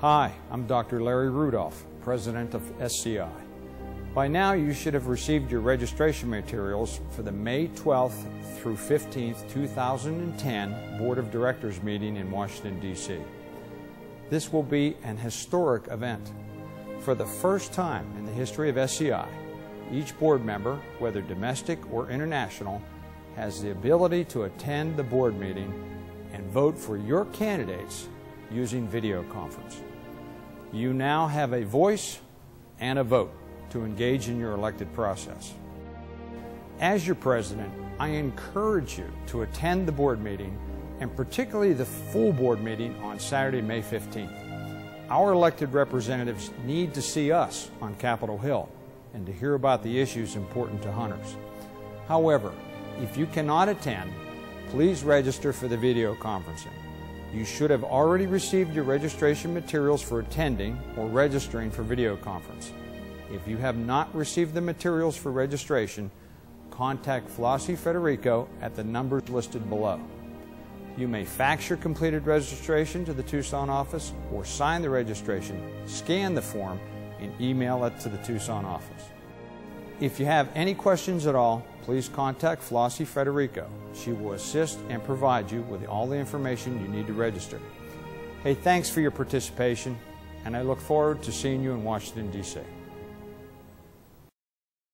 Hi, I'm Dr. Larry Rudolph, President of SCI. By now, you should have received your registration materials for the May 12th through 15th, 2010 Board of Directors meeting in Washington, D.C. This will be an historic event. For the first time in the history of SCI, each board member, whether domestic or international, has the ability to attend the board meeting and vote for your candidates using video conference. You now have a voice and a vote to engage in your elected process. As your president, I encourage you to attend the board meeting and particularly the full board meeting on Saturday, May 15th. Our elected representatives need to see us on Capitol Hill and to hear about the issues important to hunters. However, if you cannot attend, please register for the video conferencing. You should have already received your registration materials for attending or registering for video conference. If you have not received the materials for registration, contact Flossie Federico at the numbers listed below. You may fax your completed registration to the Tucson office or sign the registration, scan the form, and email it to the Tucson office. If you have any questions at all, please contact Flossie Federico. She will assist and provide you with all the information you need to register. Hey, thanks for your participation, and I look forward to seeing you in Washington, D.C.